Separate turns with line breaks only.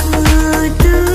do